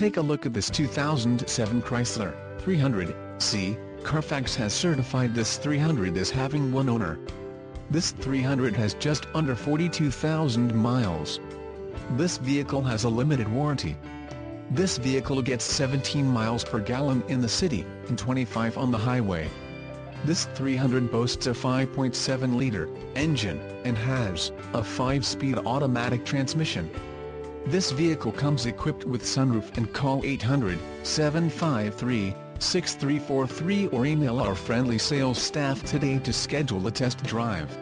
Take a look at this 2007 Chrysler 300C. Carfax has certified this 300 as having one owner. This 300 has just under 42,000 miles. This vehicle has a limited warranty. This vehicle gets 17 miles per gallon in the city, and 25 on the highway. This 300 boasts a 5.7-liter engine, and has a 5-speed automatic transmission. This vehicle comes equipped with sunroof and call 800-753-6343 or email our friendly sales staff today to schedule a test drive.